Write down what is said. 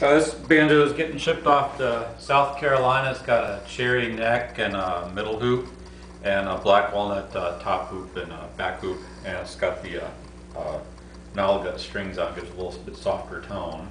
Uh, this banjo is getting shipped off to South Carolina. It's got a cherry neck and a middle hoop, and a black walnut uh, top hoop and a back hoop, and it's got the uh, uh, Nylgut strings on, gives a little bit softer tone.